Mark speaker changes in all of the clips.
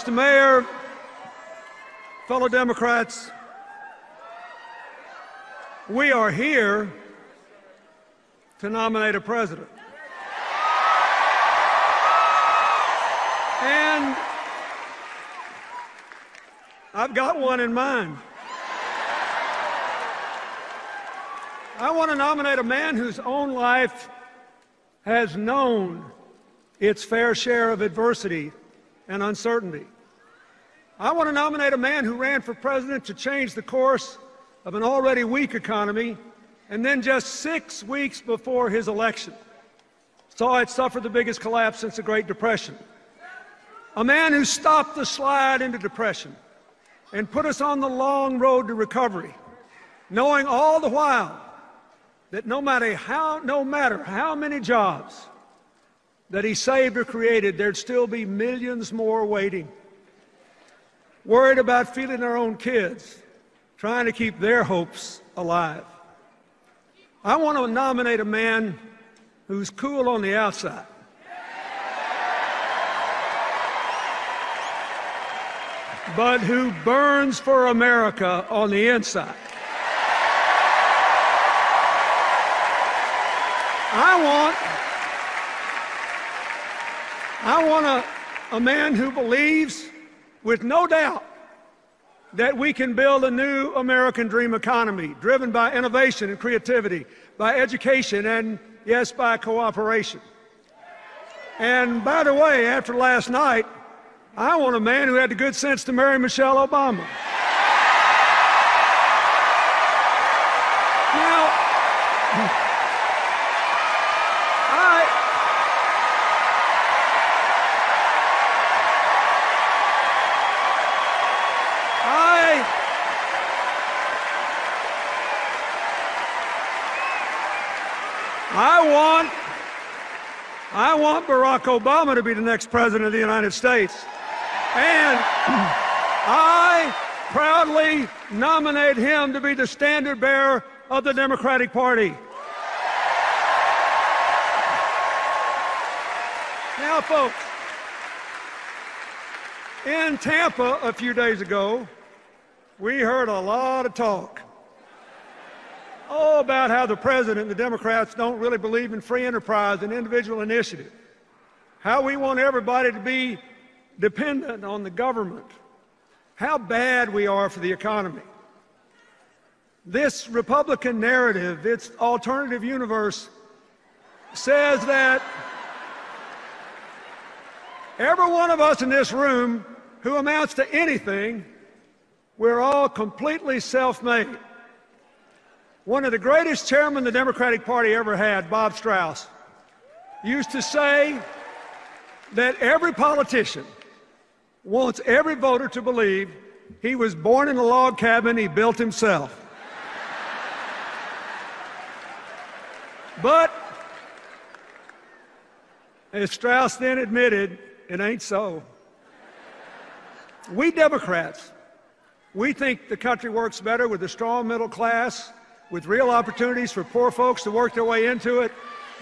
Speaker 1: Mr. Mayor, fellow Democrats, we are here to nominate a president. And I've got one in mind. I want to nominate a man whose own life has known its fair share of adversity and uncertainty. I want to nominate a man who ran for president to change the course of an already weak economy and then just six weeks before his election saw it suffer the biggest collapse since the Great Depression. A man who stopped the slide into depression and put us on the long road to recovery, knowing all the while that no matter how, no matter how many jobs that he saved or created, there'd still be millions more waiting. Worried about feeding their own kids, trying to keep their hopes alive. I want to nominate a man who's cool on the outside. But who burns for America on the inside. I want, I want a, a man who believes with no doubt that we can build a new American dream economy driven by innovation and creativity, by education, and yes, by cooperation. And by the way, after last night, I want a man who had the good sense to marry Michelle Obama. Now, I want, I want Barack Obama to be the next president of the United States. And I proudly nominate him to be the standard bearer of the Democratic Party. Now, folks, in Tampa a few days ago, we heard a lot of talk Oh, about how the president and the Democrats don't really believe in free enterprise and individual initiative. How we want everybody to be dependent on the government. How bad we are for the economy. This Republican narrative, its alternative universe, says that every one of us in this room who amounts to anything, we're all completely self made. One of the greatest chairmen the Democratic Party ever had, Bob Strauss, used to say that every politician wants every voter to believe he was born in a log cabin he built himself. but, as Strauss then admitted, it ain't so. We Democrats, we think the country works better with a strong middle class with real opportunities for poor folks to work their way into it,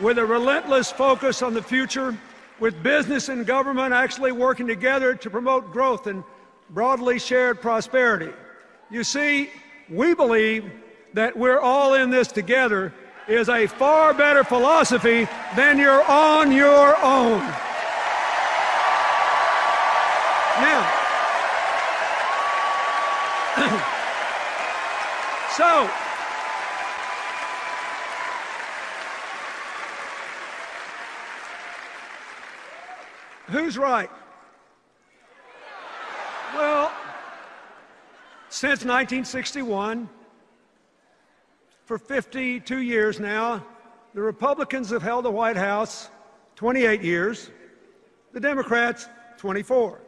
Speaker 1: with a relentless focus on the future, with business and government actually working together to promote growth and broadly shared prosperity. You see, we believe that we're all in this together is a far better philosophy than you're on your own. Now, so, Who's right? Well, since 1961, for 52 years now, the Republicans have held the White House 28 years, the Democrats 24.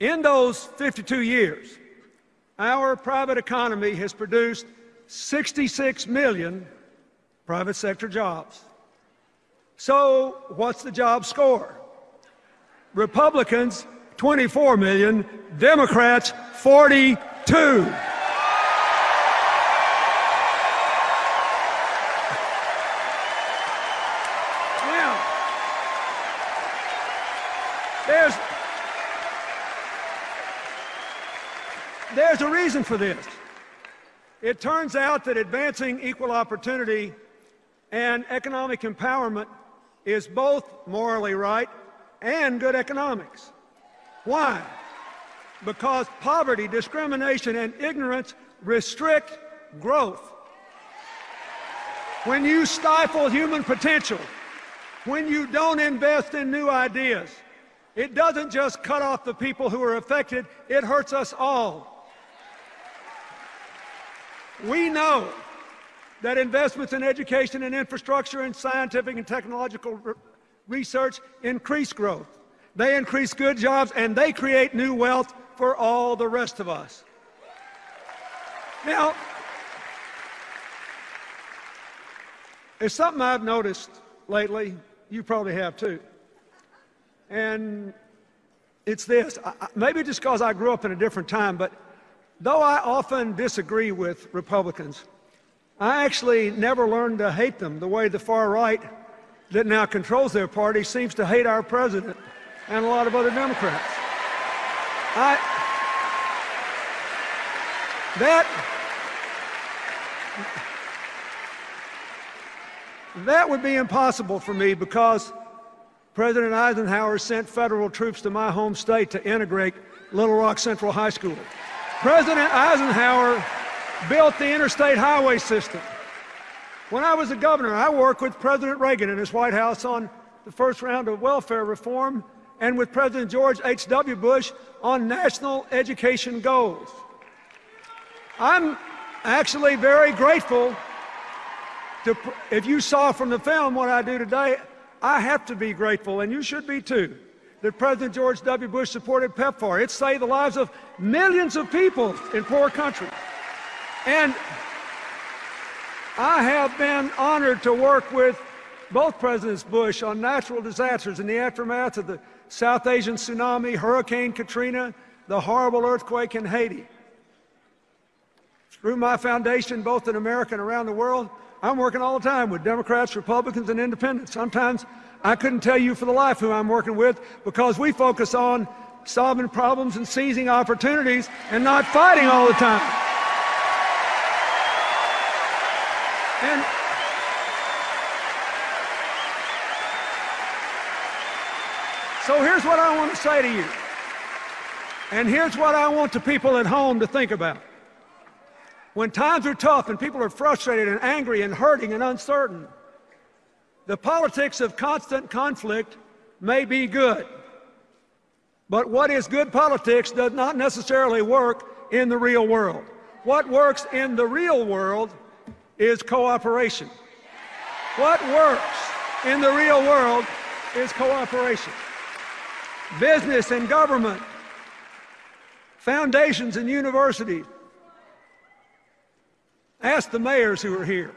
Speaker 1: In those 52 years, our private economy has produced 66 million private sector jobs. So, what's the job score? Republicans, 24 million. Democrats, 42. There's, there's a reason for this. It turns out that advancing equal opportunity and economic empowerment is both morally right and good economics. Why? Because poverty, discrimination, and ignorance restrict growth. When you stifle human potential, when you don't invest in new ideas, it doesn't just cut off the people who are affected, it hurts us all. We know that investments in education and infrastructure and scientific and technological research increase growth. They increase good jobs and they create new wealth for all the rest of us. Now, there's something I've noticed lately. You probably have too. And it's this. maybe just because I grew up in a different time, but Though I often disagree with Republicans, I actually never learned to hate them the way the far right that now controls their party seems to hate our president and a lot of other Democrats. I, that, that would be impossible for me because President Eisenhower sent federal troops to my home state to integrate Little Rock Central High School. President Eisenhower built the interstate highway system. When I was a governor, I worked with President Reagan in his White House on the first round of welfare reform and with President George H.W. Bush on national education goals. I'm actually very grateful to, if you saw from the film what I do today, I have to be grateful, and you should be too that President George W. Bush supported PEPFAR. It saved the lives of millions of people in poor countries. And I have been honored to work with both Presidents Bush on natural disasters in the aftermath of the South Asian tsunami, Hurricane Katrina, the horrible earthquake in Haiti. Through my foundation, both in America and around the world, I'm working all the time with Democrats, Republicans, and independents. Sometimes I couldn't tell you for the life who I'm working with because we focus on solving problems and seizing opportunities and not fighting all the time. And so here's what I want to say to you. And here's what I want the people at home to think about. When times are tough and people are frustrated and angry and hurting and uncertain, the politics of constant conflict may be good, but what is good politics does not necessarily work in the real world. What works in the real world is cooperation. What works in the real world is cooperation. Business and government, foundations and universities. Ask the mayors who are here.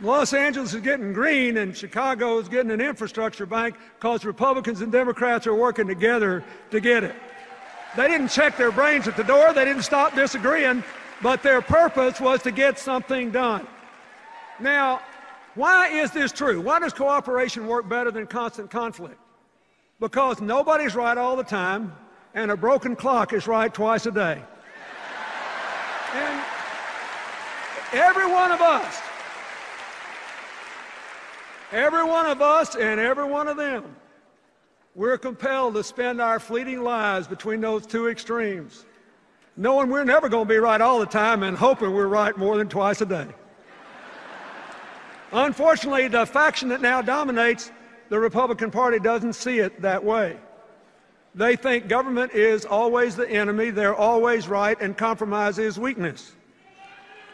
Speaker 1: Los Angeles is getting green and Chicago is getting an infrastructure bank because Republicans and Democrats are working together to get it. They didn't check their brains at the door, they didn't stop disagreeing, but their purpose was to get something done. Now, why is this true? Why does cooperation work better than constant conflict? Because nobody's right all the time, and a broken clock is right twice a day. And every one of us Every one of us and every one of them. We're compelled to spend our fleeting lives between those two extremes, knowing we're never going to be right all the time and hoping we're right more than twice a day. Unfortunately, the faction that now dominates the Republican Party doesn't see it that way. They think government is always the enemy, they're always right, and compromise is weakness.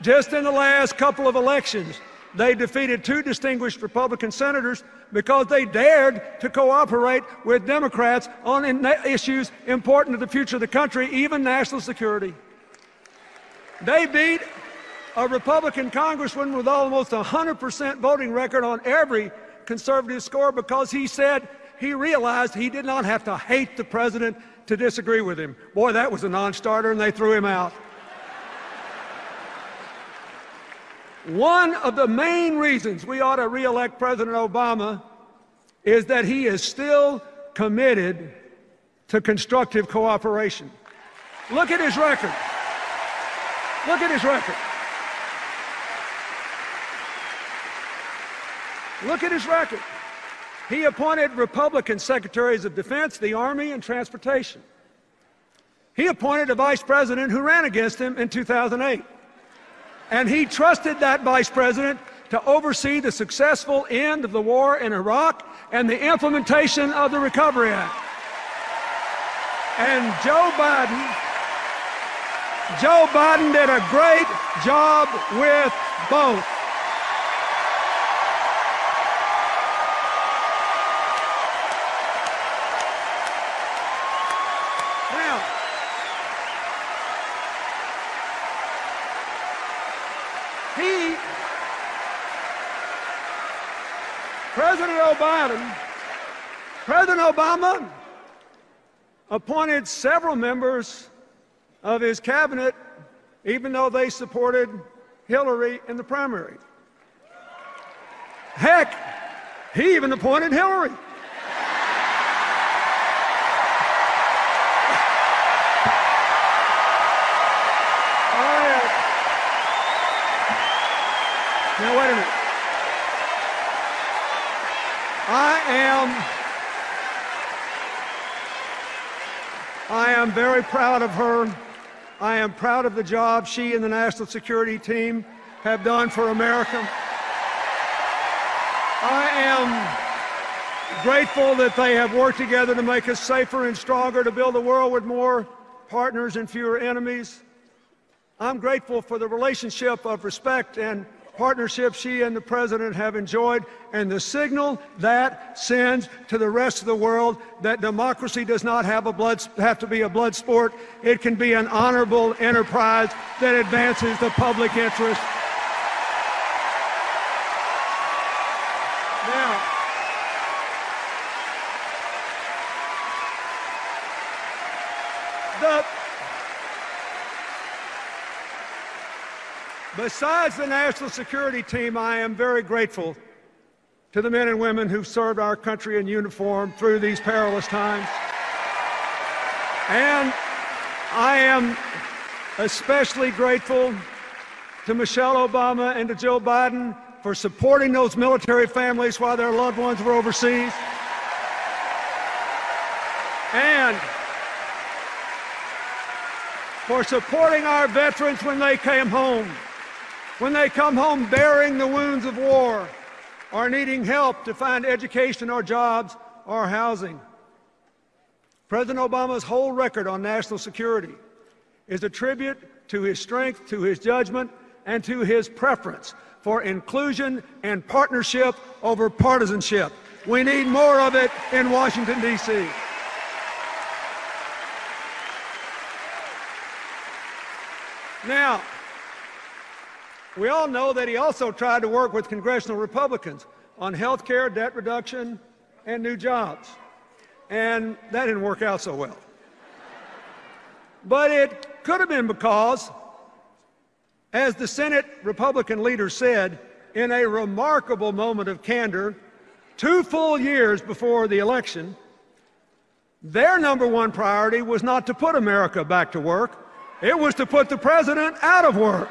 Speaker 1: Just in the last couple of elections, they defeated two distinguished Republican senators because they dared to cooperate with Democrats on issues important to the future of the country, even national security. They beat a Republican congressman with almost a 100% voting record on every conservative score because he said he realized he did not have to hate the president to disagree with him. Boy, that was a non starter, and they threw him out. One of the main reasons we ought to reelect President Obama is that he is still committed to constructive cooperation. Look at his record. Look at his record. Look at his record. He appointed Republican secretaries of defense, the Army, and transportation. He appointed a vice president who ran against him in 2008. And he trusted that vice president to oversee the successful end of the war in Iraq and the implementation of the Recovery Act. And Joe Biden, Joe Biden did a great job with both. Now, he, President President Obama appointed several members of his cabinet, even though they supported Hillary in the primary. Heck, he even appointed Hillary. Now, wait a minute. I am. Very proud of her. I am proud of the job she and the national security team have done for America. I am grateful that they have worked together to make us safer and stronger, to build a world with more partners and fewer enemies. I'm grateful for the relationship of respect and partnership she and the president have enjoyed and the signal that sends to the rest of the world that democracy does not have, a blood, have to be a blood sport. It can be an honorable enterprise that advances the public interest. Now, the Besides the national security team, I am very grateful to the men and women who've served our country in uniform through these perilous times. And I am especially grateful to Michelle Obama and to Joe Biden for supporting those military families while their loved ones were overseas. And for supporting our veterans when they came home when they come home bearing the wounds of war or needing help to find education or jobs or housing. President Obama's whole record on national security is a tribute to his strength, to his judgment, and to his preference for inclusion and partnership over partisanship. We need more of it in Washington, D.C. Now, we all know that he also tried to work with congressional Republicans on health care, debt reduction, and new jobs. And that didn't work out so well. But it could have been because, as the Senate Republican leader said in a remarkable moment of candor, two full years before the election, their number one priority was not to put America back to work, it was to put the president out of work.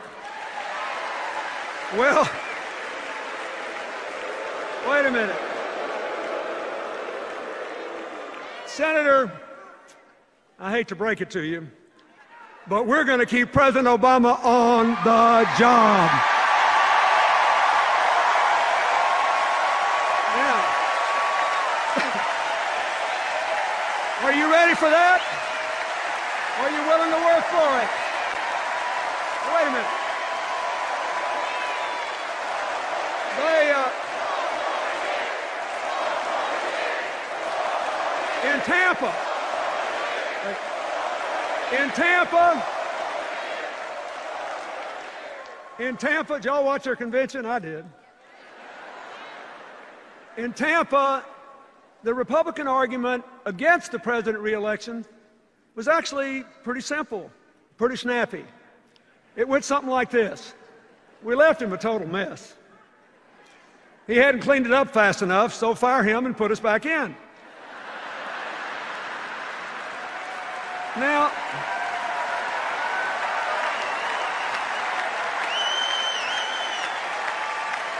Speaker 1: Well, wait a minute. Senator, I hate to break it to you, but we're going to keep President Obama on the job. Now, are you ready for that? Are you willing to work for it? Wait a minute. They, uh, in Tampa, in Tampa, in Tampa, did y'all watch their convention? I did. In Tampa, the Republican argument against the president reelection was actually pretty simple, pretty snappy. It went something like this We left him a total mess. He hadn't cleaned it up fast enough, so fire him and put us back in. Now,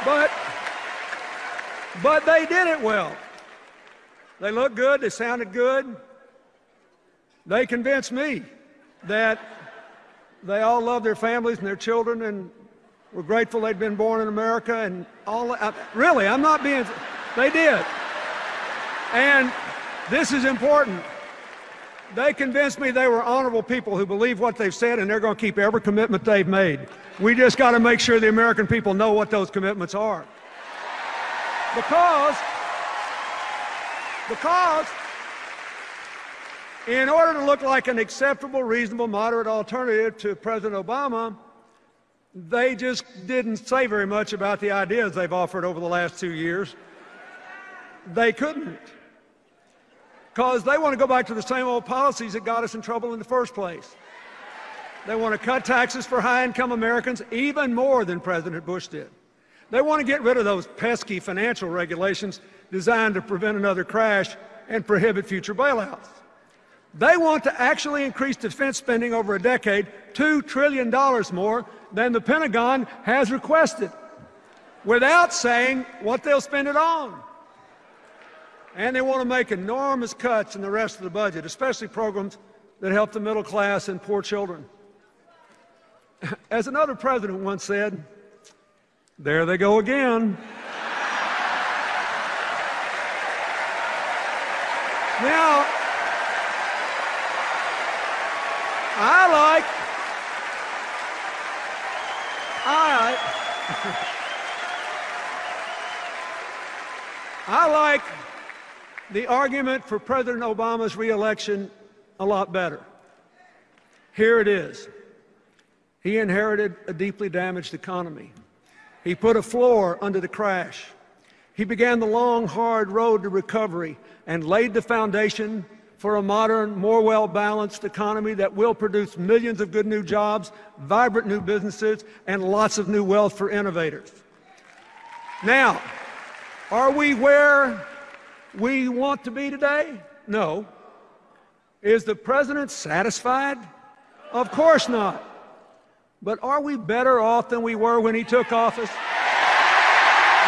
Speaker 1: but, but they did it well. They looked good, they sounded good. They convinced me that they all loved their families and their children and were grateful they'd been born in America and all. Uh, really, I'm not being. They did. And this is important. They convinced me they were honorable people who believe what they've said and they're going to keep every commitment they've made. We just got to make sure the American people know what those commitments are. Because, because in order to look like an acceptable, reasonable, moderate alternative to President Obama, they just didn't say very much about the ideas they've offered over the last two years. They couldn't. Because they want to go back to the same old policies that got us in trouble in the first place. They want to cut taxes for high income Americans even more than President Bush did. They want to get rid of those pesky financial regulations designed to prevent another crash and prohibit future bailouts. They want to actually increase defense spending over a decade $2 trillion more than the Pentagon has requested without saying what they'll spend it on. And they want to make enormous cuts in the rest of the budget, especially programs that help the middle class and poor children. As another president once said, there they go again. now, I like I I like the argument for President Obama's reelection a lot better. Here it is. He inherited a deeply damaged economy. He put a floor under the crash. He began the long, hard road to recovery and laid the foundation for a modern, more well balanced economy that will produce millions of good new jobs, vibrant new businesses, and lots of new wealth for innovators. Now, are we where we want to be today? No. Is the president satisfied? Of course not. But are we better off than we were when he took office?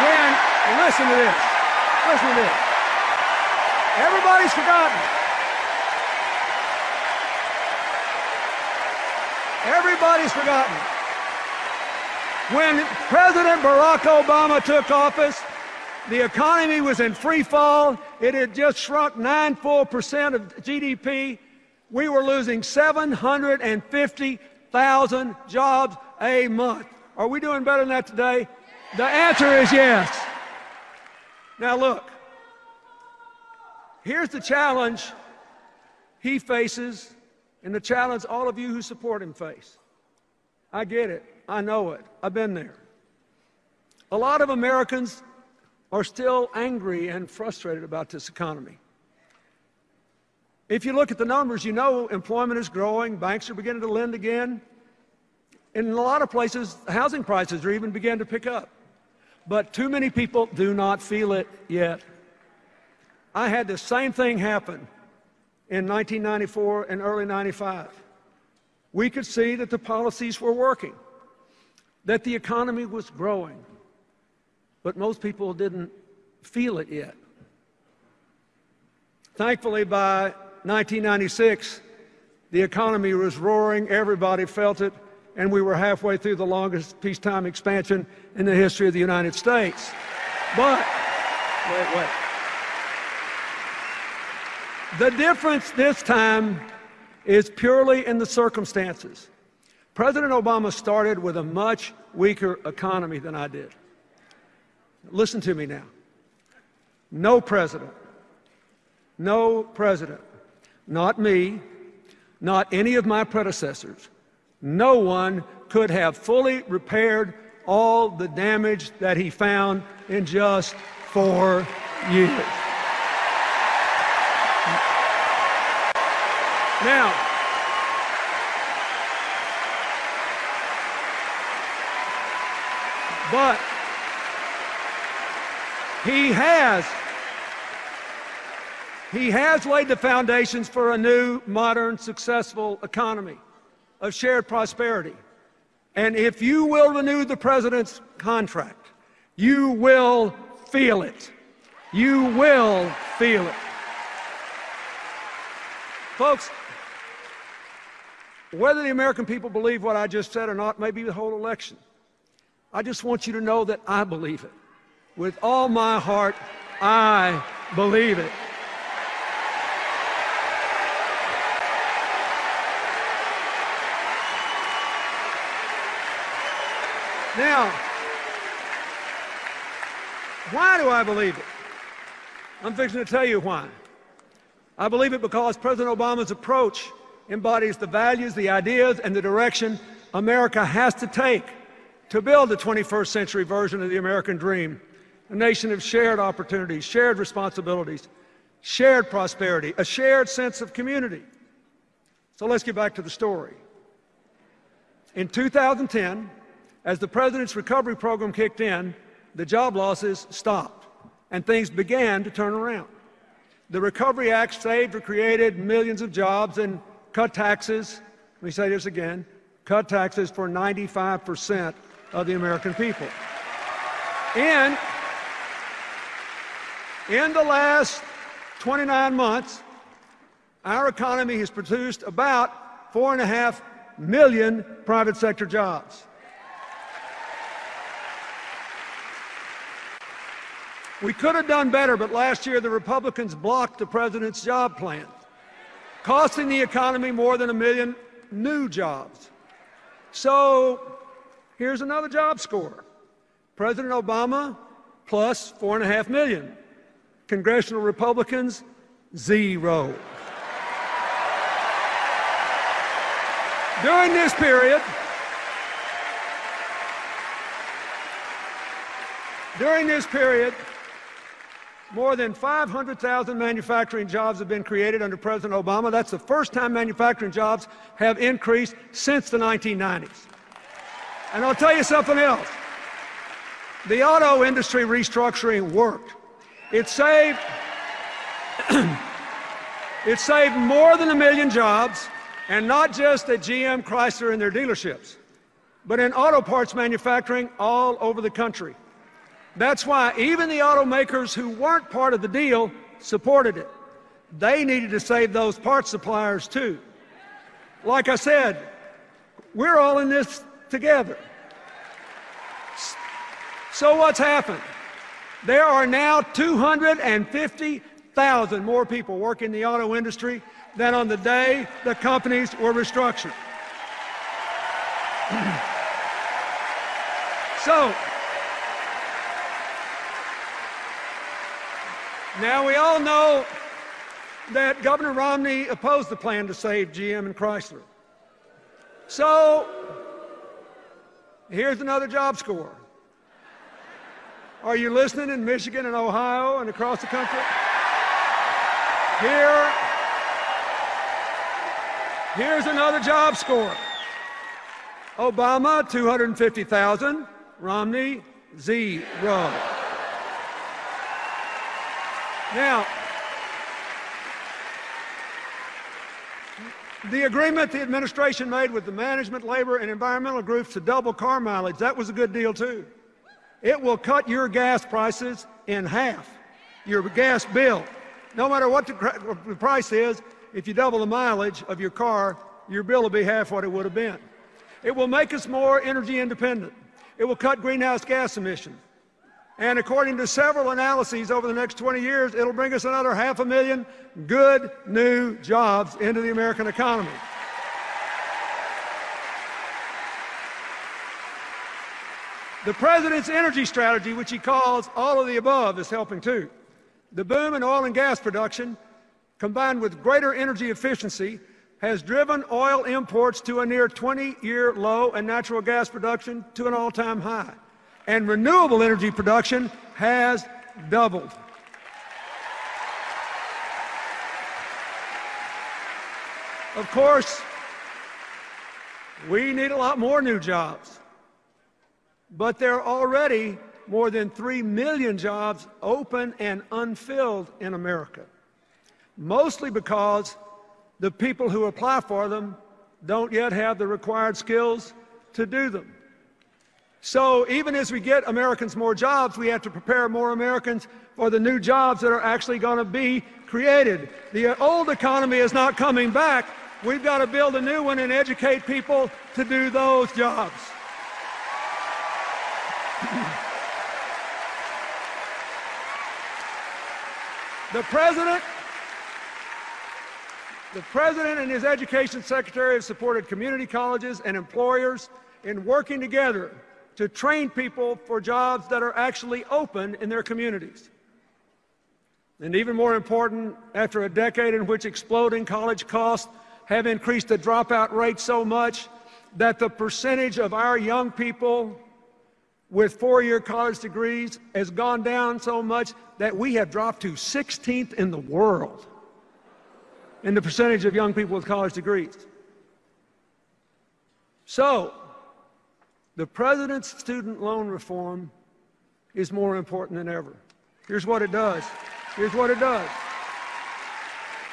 Speaker 1: When, listen to this. Listen to this. Everybody's forgotten. Everybody's forgotten. When President Barack Obama took office, the economy was in free fall. It had just shrunk 9 full percent of GDP. We were losing 750,000 jobs a month. Are we doing better than that today? The answer is yes. Now, look, here's the challenge he faces and the challenge all of you who support him face. I get it. I know it. I've been there. A lot of Americans are still angry and frustrated about this economy. If you look at the numbers, you know employment is growing, banks are beginning to lend again. In a lot of places, housing prices are even beginning to pick up. But too many people do not feel it yet. I had the same thing happen in 1994 and early 95. We could see that the policies were working, that the economy was growing, but most people didn't feel it yet. Thankfully, by 1996, the economy was roaring, everybody felt it, and we were halfway through the longest peacetime expansion in the history of the United States. But, wait, wait. The difference this time is purely in the circumstances. President Obama started with a much weaker economy than I did. Listen to me now. No president, no president, not me, not any of my predecessors, no one could have fully repaired all the damage that he found in just four years. Now, But he has he has laid the foundations for a new, modern, successful economy of shared prosperity. And if you will renew the president's contract, you will feel it. You will feel it. Folks, whether the American people believe what I just said or not may be the whole election. I just want you to know that I believe it. With all my heart, I believe it. Now, why do I believe it? I'm fixing to tell you why. I believe it because President Obama's approach embodies the values, the ideas, and the direction America has to take to build the 21st century version of the American dream, a nation of shared opportunities, shared responsibilities, shared prosperity, a shared sense of community. So let's get back to the story. In 2010, as the president's recovery program kicked in, the job losses stopped and things began to turn around. The Recovery Act saved or created millions of jobs and cut taxes. Let me say this again cut taxes for 95% of the American people. And in the last 29 months, our economy has produced about four and a half million private sector jobs. We could have done better, but last year the Republicans blocked the president's job plan, costing the economy more than a million new jobs. So here's another job score President Obama plus four and a half million. Congressional Republicans, zero. During this period, during this period, more than 500,000 manufacturing jobs have been created under President Obama. That's the first time manufacturing jobs have increased since the 1990s. And I'll tell you something else. The auto industry restructuring worked. It saved it saved more than a million jobs, and not just at GM, Chrysler, and their dealerships, but in auto parts manufacturing all over the country. That's why even the automakers who weren't part of the deal supported it. They needed to save those parts suppliers too. Like I said, we're all in this together. So what's happened? There are now 250,000 more people working in the auto industry than on the day the companies were restructured. so, Now, we all know that Governor Romney opposed the plan to save GM and Chrysler. So, here's another job score. Are you listening in Michigan and Ohio and across the country? Here, here's another job score. Obama, 250,000. Romney, zero. Now, the agreement the administration made with the management, labor, and environmental groups to double car mileage, that was a good deal too. It will cut your gas prices in half, your gas bill. No matter what the, price is, if you double the mileage of your car, your bill will be half what it would have been. It will make us more energy independent. It will cut greenhouse gas emissions. And according to several analyses over the next 20 years, it'll bring us another half a million good new jobs into the American economy. The president's energy strategy, which he calls all of the above, is helping too. The boom in oil and gas production, combined with greater energy efficiency, has driven oil imports to a near 20 year low and natural gas production to an all time high and renewable energy production has doubled. Of course, we need a lot more new jobs. But there are already more than 3 million jobs open and unfilled in America, mostly because the people who apply for them don't yet have the required skills to do them. So even as we get Americans more jobs, we have to prepare more Americans for the new jobs that are actually going to be created. The old economy is not coming back. We've got to build a new one and educate people to do those jobs. the president the president and his education secretary have supported community colleges and employers in working together to train people for jobs that are actually open in their communities. And even more important, after a decade in which exploding college costs have increased the dropout rate so much that the percentage of our young people with four-year college degrees has gone down so much that we have dropped to 16th in the world in the percentage of young people with college degrees. So, the president's student loan reform is more important than ever. Here's what it does. Here's what it does.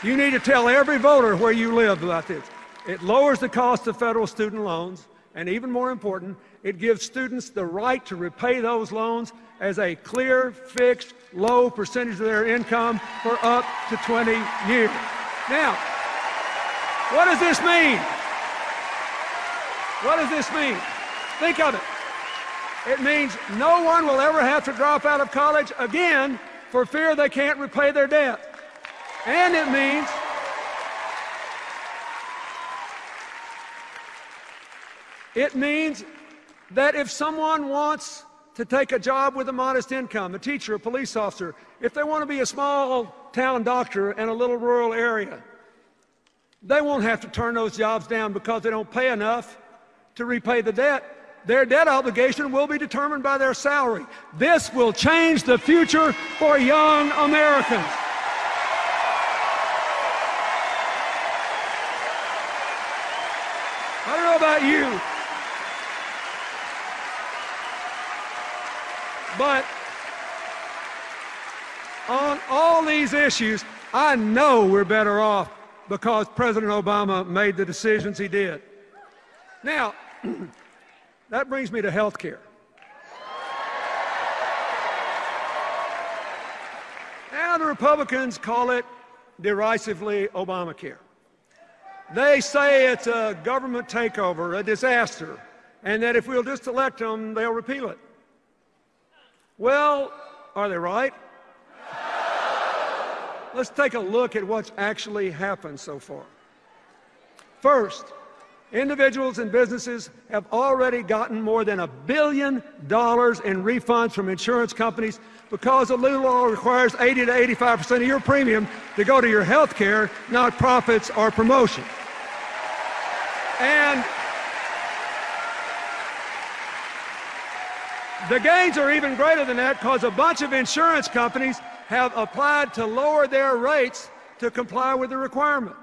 Speaker 1: You need to tell every voter where you live about this. It lowers the cost of federal student loans, and even more important, it gives students the right to repay those loans as a clear, fixed, low percentage of their income for up to 20 years. Now, what does this mean? What does this mean? Think of it. It means no one will ever have to drop out of college again for fear they can't repay their debt. And it means it means that if someone wants to take a job with a modest income, a teacher, a police officer, if they want to be a small town doctor in a little rural area, they won't have to turn those jobs down because they don't pay enough to repay the debt their debt obligation will be determined by their salary. This will change the future for young Americans. I don't know about you, but on all these issues, I know we're better off because President Obama made the decisions he did. Now, That brings me to health care. Now the Republicans call it derisively Obamacare. They say it's a government takeover, a disaster, and that if we'll just elect them, they'll repeal it. Well, are they right? Let's take a look at what's actually happened so far. First, Individuals and businesses have already gotten more than a billion dollars in refunds from insurance companies because the new law requires 80 to 85 percent of your premium to go to your health care, not profits or promotion. And the gains are even greater than that because a bunch of insurance companies have applied to lower their rates to comply with the requirement.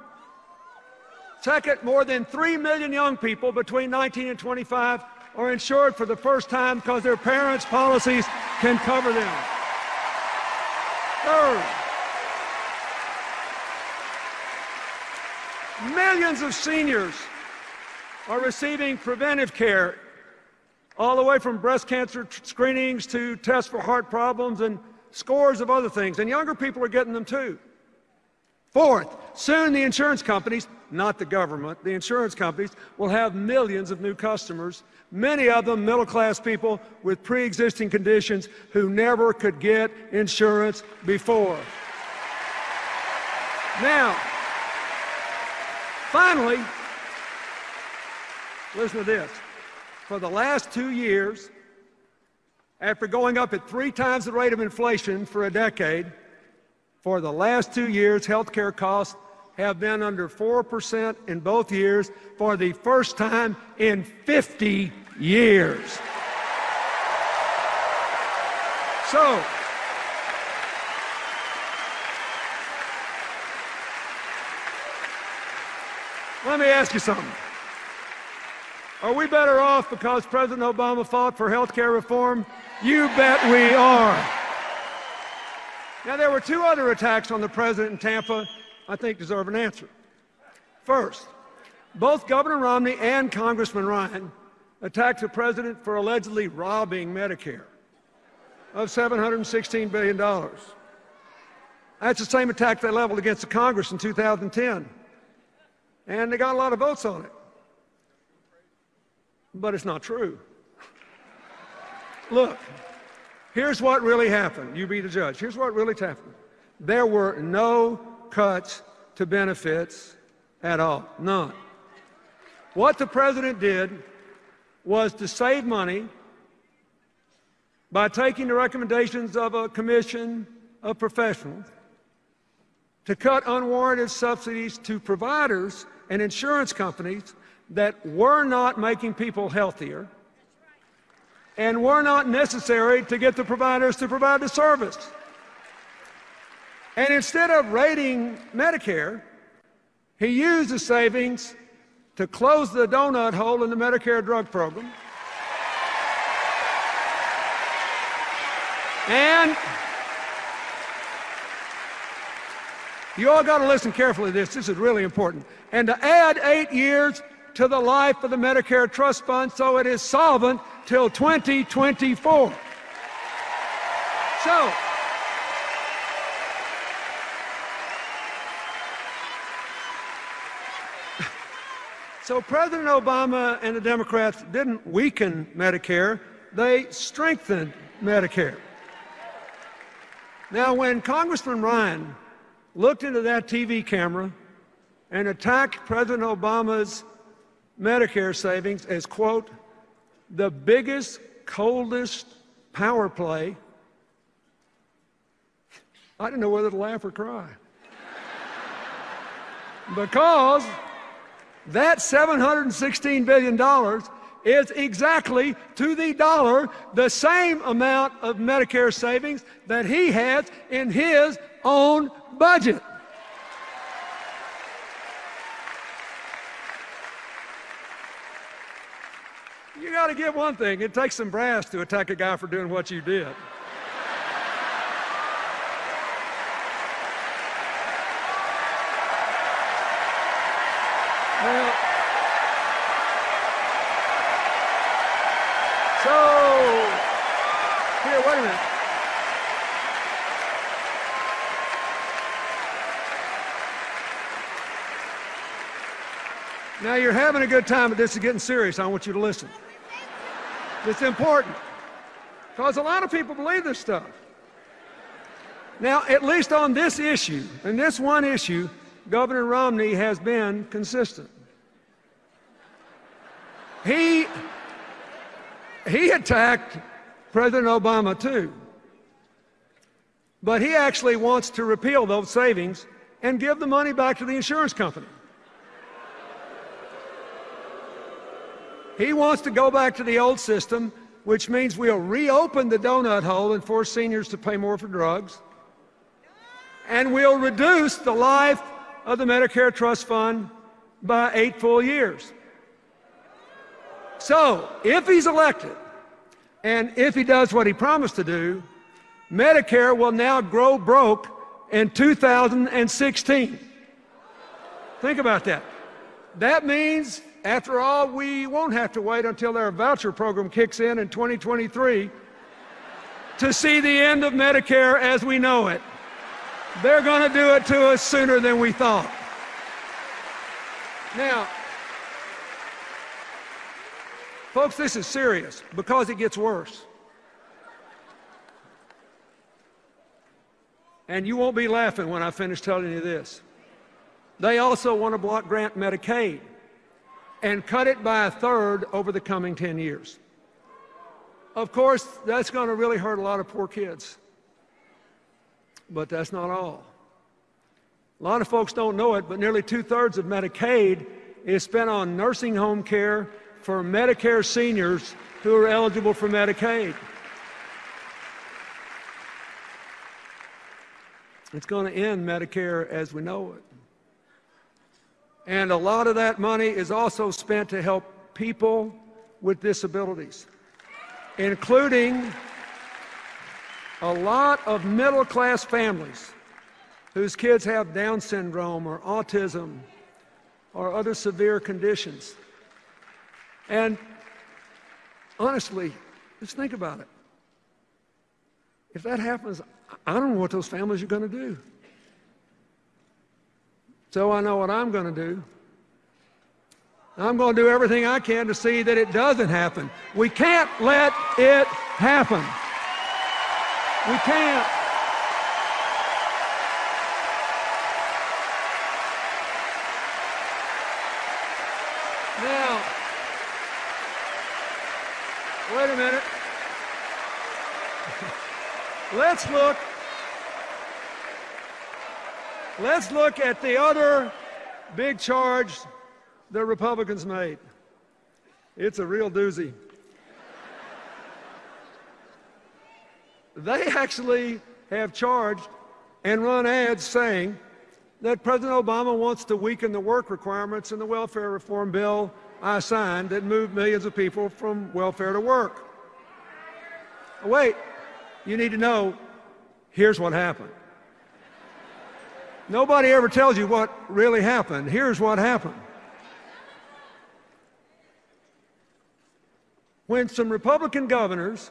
Speaker 1: Second, more than 3 million young people between 19 and 25 are insured for the first time because their parents' policies can cover them. Third, millions of seniors are receiving preventive care, all the way from breast cancer screenings to tests for heart problems and scores of other things. And younger people are getting them too. Fourth, soon the insurance companies, not the government, the insurance companies will have millions of new customers, many of them middle class people with pre existing conditions who never could get insurance before. Now, finally, listen to this. For the last two years, after going up at three times the rate of inflation for a decade, for the last two years, healthcare costs have been under 4% in both years for the first time in 50 years. So, let me ask you something. Are we better off because President Obama fought for health care reform? You bet we are. Now, there were two other attacks on the president in Tampa I think deserve an answer. First, both Governor Romney and Congressman Ryan attacked the president for allegedly robbing Medicare of $716 billion. That's the same attack they leveled against the Congress in 2010. And they got a lot of votes on it. But it's not true. Look, here's what really happened. You be the judge. Here's what really happened. There were no cuts to benefits at all. None. What the president did was to save money by taking the recommendations of a commission of professionals to cut unwarranted subsidies to providers and insurance companies that were not making people healthier and were not necessary to get the providers to provide the service. And instead of raiding Medicare, he used the savings to close the donut hole in the Medicare drug program. And you all got to listen carefully to this. This is really important. And to add eight years to the life of the Medicare Trust Fund so it is solvent till 2024. So, So President Obama and the Democrats didn't weaken Medicare, they strengthened Medicare. Now, when Congressman Ryan looked into that TV camera and attacked President Obama's Medicare savings as, quote, the biggest, coldest power play, I didn't know whether to laugh or cry. because that $716 billion is exactly to the dollar the same amount of Medicare savings that he has in his own budget. Got to give one thing it takes some brass to attack a guy for doing what you did. Now you're having a good time, but this is getting serious. I want you to listen. It's important because a lot of people believe this stuff. Now, at least on this issue, and this one issue, Governor Romney has been consistent. He, he attacked President Obama too. But he actually wants to repeal those savings and give the money back to the insurance company. He wants to go back to the old system, which means we'll reopen the donut hole and force seniors to pay more for drugs. And we'll reduce the life of the Medicare Trust Fund by eight full years. So, if he's elected, and if he does what he promised to do, Medicare will now grow broke in 2016. Think about that. That means after all, we won't have to wait until their voucher program kicks in in 2023 to see the end of Medicare as we know it. They're going to do it to us sooner than we thought. Now, folks, this is serious because it gets worse. And you won't be laughing when I finish telling you this. They also want to block grant Medicaid and cut it by a third over the coming 10 years. Of course, that's going to really hurt a lot of poor kids. But that's not all. A lot of folks don't know it, but nearly two thirds of Medicaid is spent on nursing home care for Medicare seniors who are eligible for Medicaid. It's going to end Medicare as we know it. And a lot of that money is also spent to help people with disabilities, including a lot of middle class families whose kids have Down syndrome or autism or other severe conditions. And honestly, just think about it. If that happens, I don't know what those families are going to do. So I know what I'm going to do. I'm going to do everything I can to see that it doesn't happen. We can't let it happen. We can't. Now, wait a minute. Let's look. Let's look at the other big charge the Republicans made. It's a real doozy. they actually have charged and run ads saying that President Obama wants to weaken the work requirements in the welfare reform bill I signed that moved millions of people from welfare to work. Wait, you need to know here's what happened. Nobody ever tells you what really happened. Here's what happened. When some Republican governors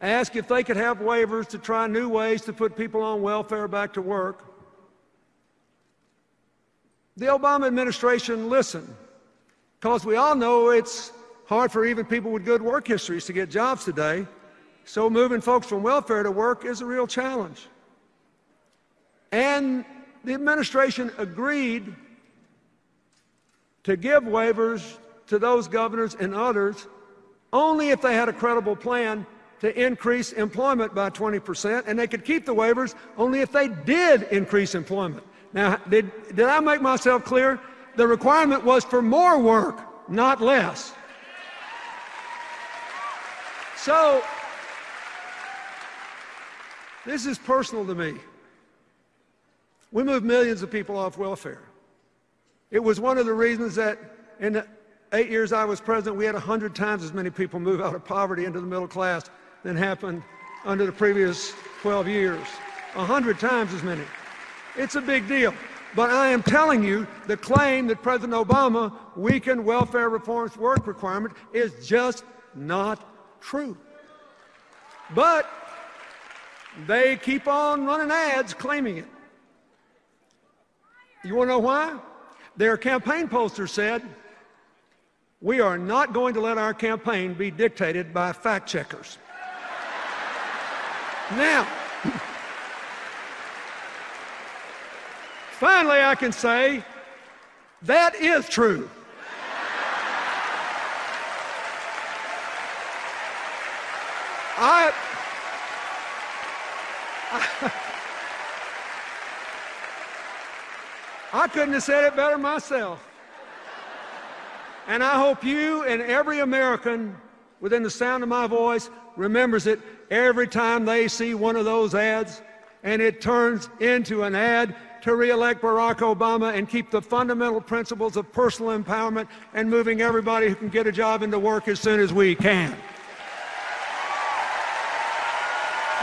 Speaker 1: asked if they could have waivers to try new ways to put people on welfare back to work, the Obama administration listened because we all know it's hard for even people with good work histories to get jobs today. So moving folks from welfare to work is a real challenge. And the administration agreed to give waivers to those governors and others only if they had a credible plan to increase employment by 20%, and they could keep the waivers only if they did increase employment. Now, did, did I make myself clear? The requirement was for more work, not less. So, this is personal to me. We moved millions of people off welfare. It was one of the reasons that in the eight years I was president, we had 100 times as many people move out of poverty into the middle class than happened under the previous 12 years. 100 times as many. It's a big deal. But I am telling you, the claim that President Obama weakened welfare reform's work requirement is just not true. But they keep on running ads claiming it. You want to know why? Their campaign poster said, We are not going to let our campaign be dictated by fact checkers. now, finally, I can say that is true. I, I couldn't have said it better myself. And I hope you and every American within the sound of my voice remembers it every time they see one of those ads and it turns into an ad to reelect Barack Obama and keep the fundamental principles of personal empowerment and moving everybody who can get a job into work as soon as we can.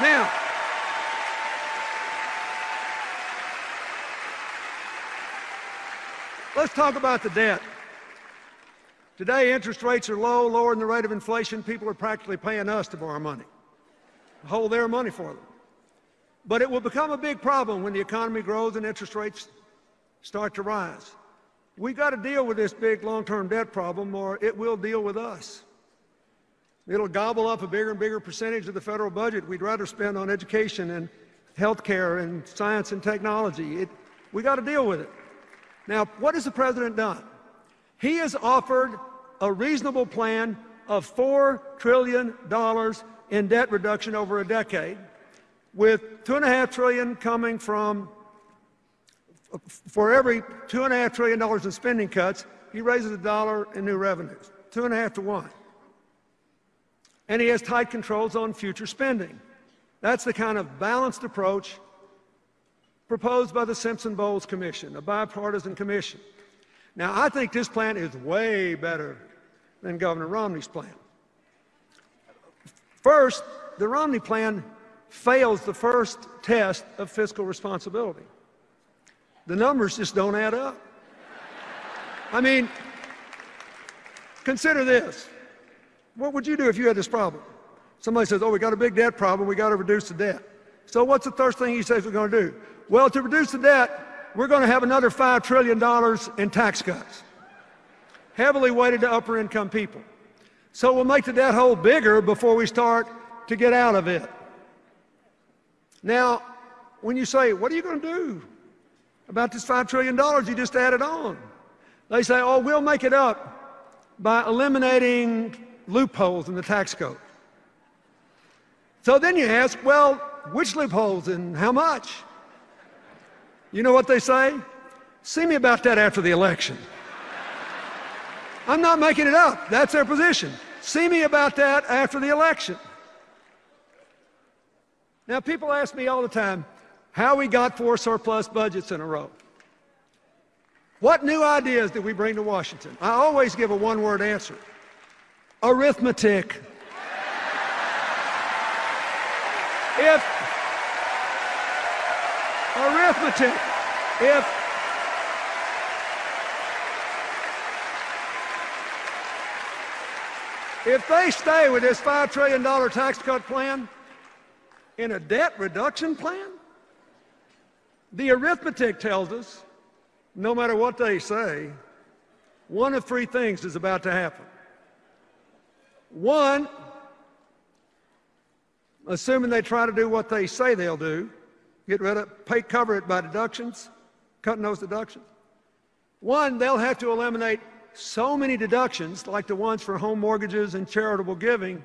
Speaker 1: Now, Let's talk about the debt. Today, interest rates are low, lower than the rate of inflation. People are practically paying us to borrow money, hold their money for them. But it will become a big problem when the economy grows and interest rates start to rise. We've got to deal with this big long term debt problem, or it will deal with us. It'll gobble up a bigger and bigger percentage of the federal budget we'd rather spend on education and health care and science and technology. It, we got to deal with it. Now, what has the president done? He has offered a reasonable plan of $4 trillion in debt reduction over a decade, with $2.5 trillion coming from, for every $2.5 trillion in spending cuts, he raises a dollar in new revenues, two and a half to one. And he has tight controls on future spending. That's the kind of balanced approach proposed by the Simpson Bowles Commission, a bipartisan commission. Now, I think this plan is way better than Governor Romney's plan. First, the Romney plan fails the first test of fiscal responsibility. The numbers just don't add up. I mean, consider this. What would you do if you had this problem? Somebody says, Oh, we got a big debt problem, we got to reduce the debt. So, what's the first thing he says we're going to do? Well, to reduce the debt, we're going to have another $5 trillion in tax cuts, heavily weighted to upper income people. So, we'll make the debt hole bigger before we start to get out of it. Now, when you say, What are you going to do about this $5 trillion you just added on? They say, Oh, we'll make it up by eliminating loopholes in the tax code. So then you ask, Well, which loopholes and how much? You know what they say? See me about that after the election. I'm not making it up. That's their position. See me about that after the election. Now, people ask me all the time how we got four surplus budgets in a row. What new ideas did we bring to Washington? I always give a one word answer arithmetic. If arithmetic, if if they stay with this $5 trillion tax cut plan, in a debt reduction plan? The arithmetic tells us, no matter what they say, one of three things is about to happen. One, assuming they try to do what they say they'll do, get rid of, pay, cover it by deductions, cutting those deductions. One, they'll have to eliminate so many deductions, like the ones for home mortgages and charitable giving,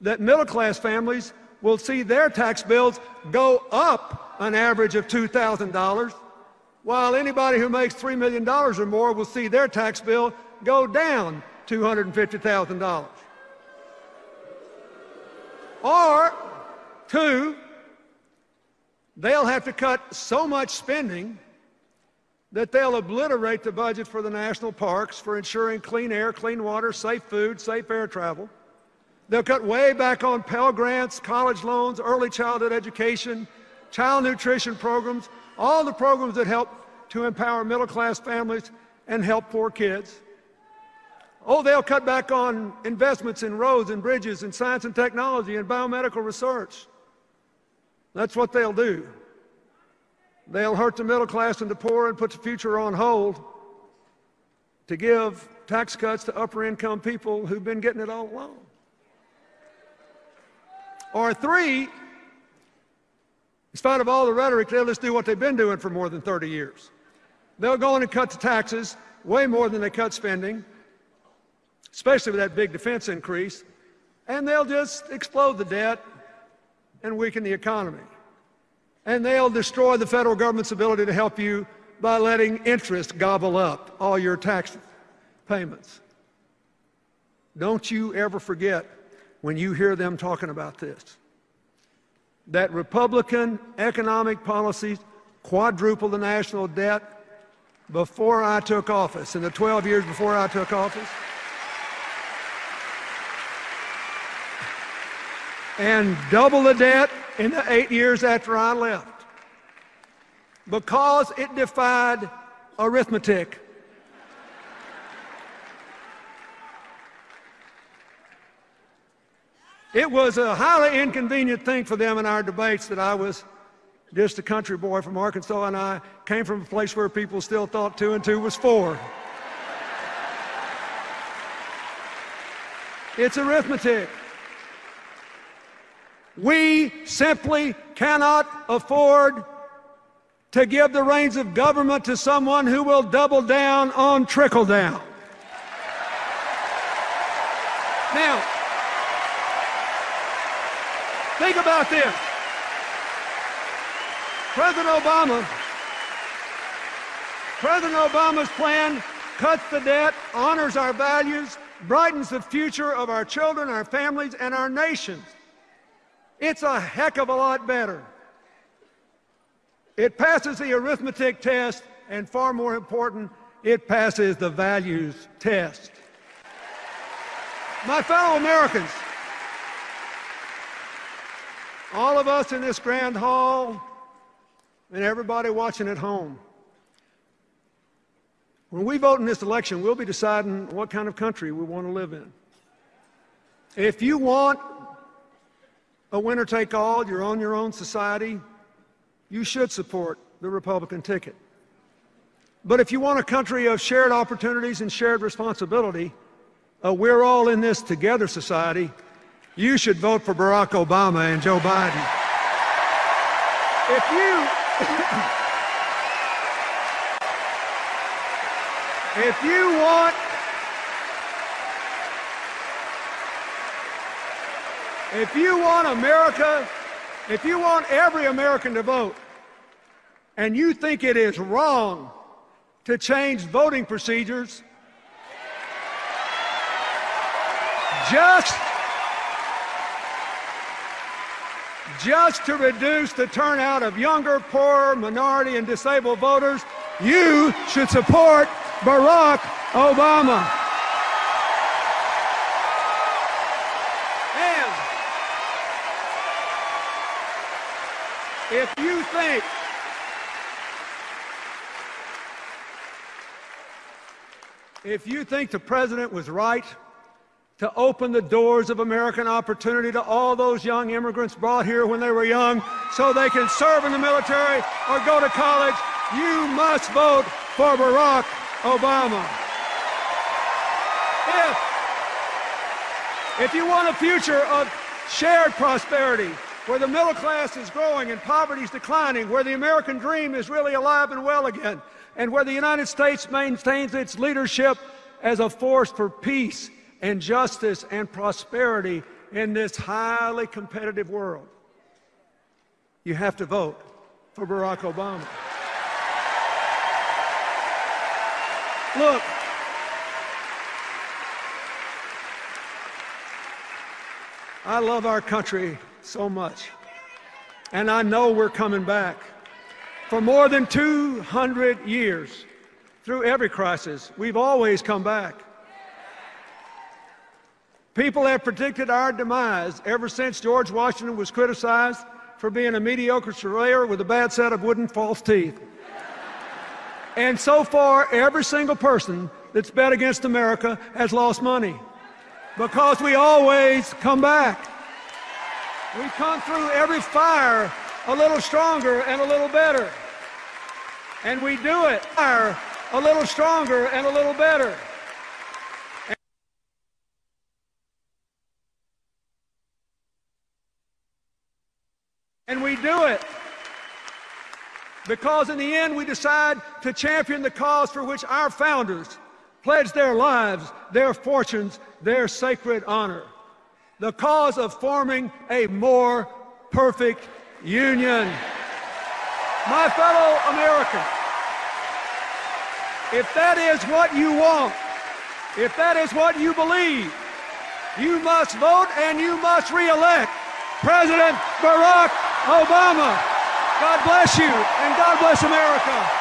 Speaker 1: that middle class families will see their tax bills go up an average of $2,000, while anybody who makes $3 million or more will see their tax bill go down $250,000. Or, two, they'll have to cut so much spending that they'll obliterate the budget for the national parks for ensuring clean air, clean water, safe food, safe air travel. They'll cut way back on Pell Grants, college loans, early childhood education, child nutrition programs, all the programs that help to empower middle class families and help poor kids. Oh, they'll cut back on investments in roads and bridges and science and technology and biomedical research. That's what they'll do. They'll hurt the middle class and the poor and put the future on hold to give tax cuts to upper income people who've been getting it all along. Or three, in spite of all the rhetoric, they'll just do what they've been doing for more than 30 years. They'll go in and cut the taxes way more than they cut spending, especially with that big defense increase, and they'll just explode the debt and weaken the economy. And they'll destroy the federal government's ability to help you by letting interest gobble up all your tax payments. Don't you ever forget when you hear them talking about this. That Republican economic policies quadrupled the national debt before I took office, in the 12 years before I took office. And double the debt in the eight years after I left. Because it defied arithmetic. It was a highly inconvenient thing for them in our debates that I was just a country boy from Arkansas and I came from a place where people still thought two and two was four. It's arithmetic. We simply cannot afford to give the reins of government to someone who will double down on trickle down. Now, Think about this. President Obama, President Obama's plan cuts the debt, honors our values, brightens the future of our children, our families, and our nations. It's a heck of a lot better. It passes the arithmetic test, and far more important, it passes the values test. My fellow Americans, all of us in this grand hall and everybody watching at home, when we vote in this election, we'll be deciding what kind of country we want to live in. If you want a winner take all, you're on your own society, you should support the Republican ticket. But if you want a country of shared opportunities and shared responsibility, a we're all in this together society, you should vote for Barack Obama and Joe Biden. If you if you want if you want America, if you want every American to vote, and you think it is wrong to change voting procedures, just just to reduce the turnout of younger, poorer, minority, and disabled voters, you should support Barack Obama. If you think if you think the president was right to open the doors of American opportunity to all those young immigrants brought here when they were young so they can serve in the military or go to college, you must vote for Barack Obama. If, if you want a future of shared prosperity, where the middle class is growing and poverty is declining, where the American dream is really alive and well again, and where the United States maintains its leadership as a force for peace and justice and prosperity in this highly competitive world, you have to vote for Barack Obama. Look, I love our country so much, and I know we're coming back. For more than 200 years, through every crisis, we've always come back. People have predicted our demise ever since George Washington was criticized for being a mediocre surveyor with a bad set of wooden false teeth. And so far, every single person that's bet against America has lost money because we always come back. We come through every fire a little stronger and a little better. And we do it fire a little stronger and a little better. And we do it because in the end we decide to champion the cause for which our founders pledged their lives, their fortunes, their sacred honor. The cause of forming a more perfect union. My fellow Americans, if that is what you want, if that is what you believe, you must vote and you must reelect President Barack Obama. God bless you, and God bless America.